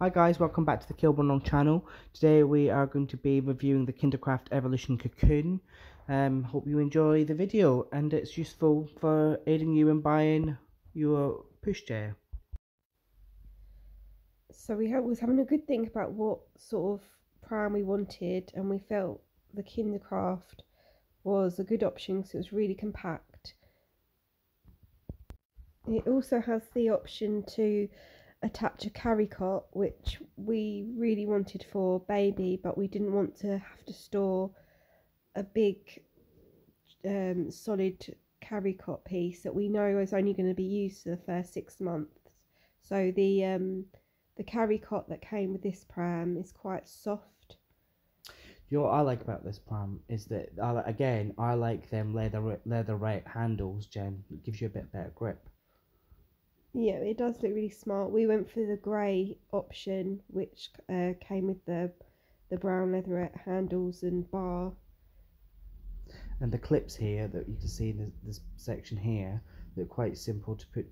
Hi guys, welcome back to the Kilburn Long channel. Today we are going to be reviewing the Kinderkraft Evolution Cocoon. Um, hope you enjoy the video and it's useful for aiding you in buying your pushchair. So we was having a good think about what sort of pram we wanted and we felt the Kinderkraft was a good option because it was really compact. It also has the option to attach a carry cot, which we really wanted for baby, but we didn't want to have to store a big um, solid carry cot piece that we know is only going to be used for the first six months. So the um, the carry cot that came with this pram is quite soft. You know what I like about this pram is that I, again I like them leather leather right handles, Jen. It gives you a bit better grip. Yeah, it does look really smart. We went for the grey option, which uh, came with the the brown leatherette handles and bar. And the clips here that you can see in this, this section here, they're quite simple to put,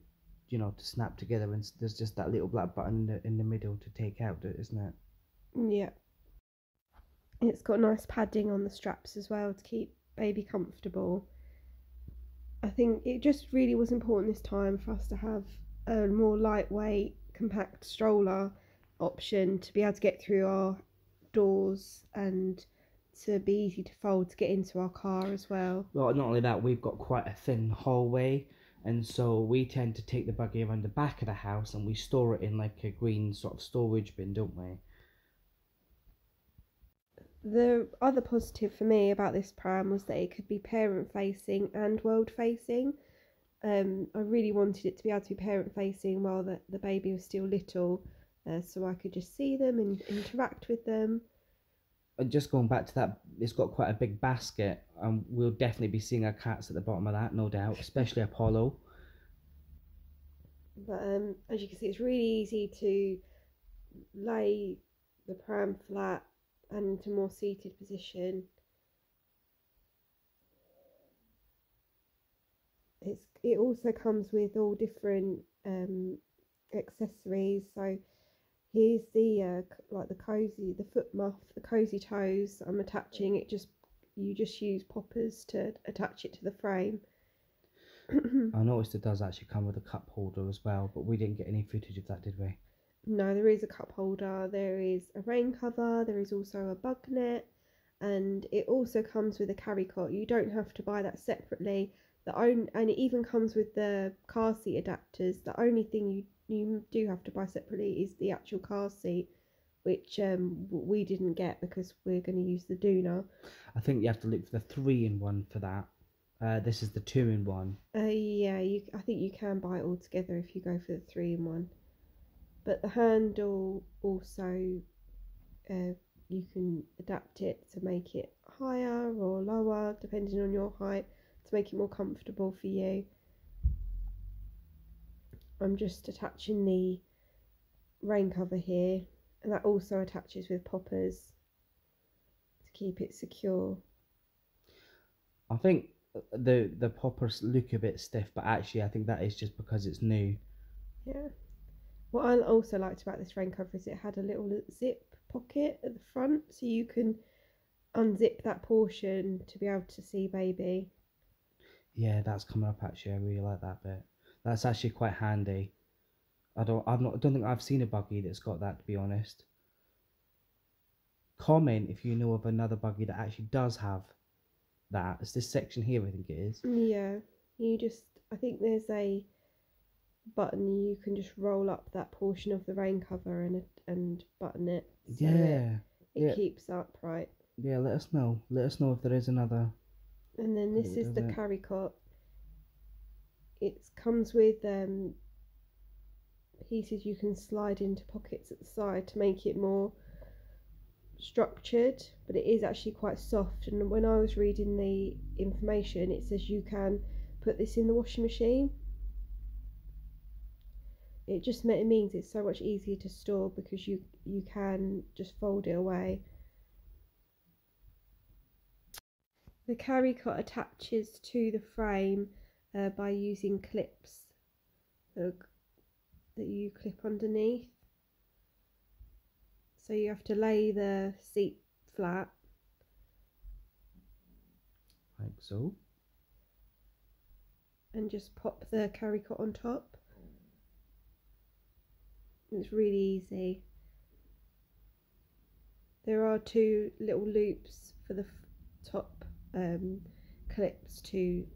you know, to snap together. And there's just that little black button in the, in the middle to take out, isn't it? Yeah. It's got nice padding on the straps as well to keep baby comfortable. I think it just really was important this time for us to have a more lightweight, compact stroller option to be able to get through our doors and to be easy to fold to get into our car as well. Well, not only that, we've got quite a thin hallway, and so we tend to take the buggy around the back of the house and we store it in like a green sort of storage bin, don't we? The other positive for me about this pram was that it could be parent facing and world facing um, I really wanted it to be able to be parent facing while the, the baby was still little, uh, so I could just see them and interact with them. And just going back to that, it's got quite a big basket, and we'll definitely be seeing our cats at the bottom of that, no doubt, especially Apollo. But um, as you can see, it's really easy to lay the pram flat and into more seated position. It's it also comes with all different um, accessories. So here's the uh, like the cozy, the foot muff, the cozy toes. I'm attaching it. Just you just use poppers to attach it to the frame. I noticed it does actually come with a cup holder as well, but we didn't get any footage of that, did we? No, there is a cup holder. There is a rain cover. There is also a bug net, and it also comes with a carry cot. You don't have to buy that separately the own and it even comes with the car seat adapters the only thing you you do have to buy separately is the actual car seat which um, we didn't get because we're going to use the Doona. I think you have to look for the three in one for that. Uh, this is the two in one. Uh, yeah, you. I think you can buy it all together if you go for the three in one. But the handle also, uh, you can adapt it to make it higher or lower depending on your height to make it more comfortable for you. I'm just attaching the rain cover here and that also attaches with poppers to keep it secure. I think the the poppers look a bit stiff, but actually I think that is just because it's new. Yeah. What I also liked about this rain cover is it had a little zip pocket at the front, so you can unzip that portion to be able to see baby. Yeah, that's coming up actually. I really like that bit. That's actually quite handy. I don't I've not I don't think I've seen a buggy that's got that to be honest. Comment if you know of another buggy that actually does have that. It's this section here I think it is. Yeah. You just I think there's a button you can just roll up that portion of the rain cover and and button it. So yeah. It, it yeah. keeps upright. Yeah, let us know. Let us know if there is another and then this is the carry cot. It comes with um, pieces you can slide into pockets at the side to make it more structured, but it is actually quite soft. And when I was reading the information, it says you can put this in the washing machine. It just means it's so much easier to store because you you can just fold it away The carry cot attaches to the frame uh, by using clips that, that you clip underneath. So you have to lay the seat flat like so. and just pop the carry cot on top. It's really easy. There are two little loops for the top um, clips to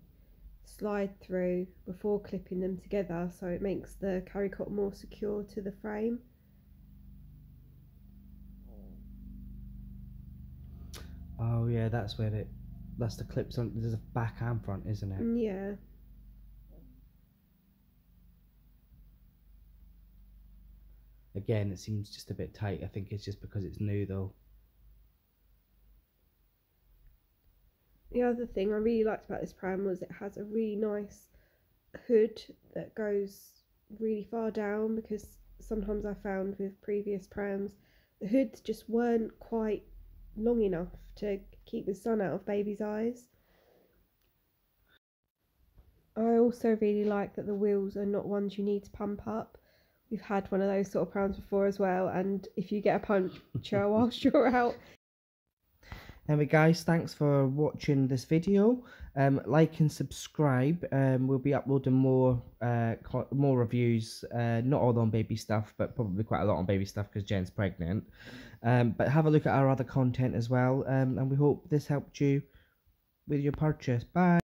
slide through before clipping them together so it makes the carry cot more secure to the frame. Oh yeah, that's where it. That's the clips on. There's a back and front, isn't it? Mm, Yeah. Again, it seems just a bit tight. I think it's just because it's new though. The other thing I really liked about this pram was it has a really nice hood that goes really far down because sometimes I found with previous prams the hoods just weren't quite long enough to keep the sun out of baby's eyes. I also really like that the wheels are not ones you need to pump up. We've had one of those sort of prams before as well, and if you get a puncture whilst you're out, Anyway, guys, thanks for watching this video. Um, like and subscribe. Um, we'll be uploading more uh more reviews. Uh, not all on baby stuff, but probably quite a lot on baby stuff because Jen's pregnant. Um, but have a look at our other content as well. Um, and we hope this helped you with your purchase. Bye.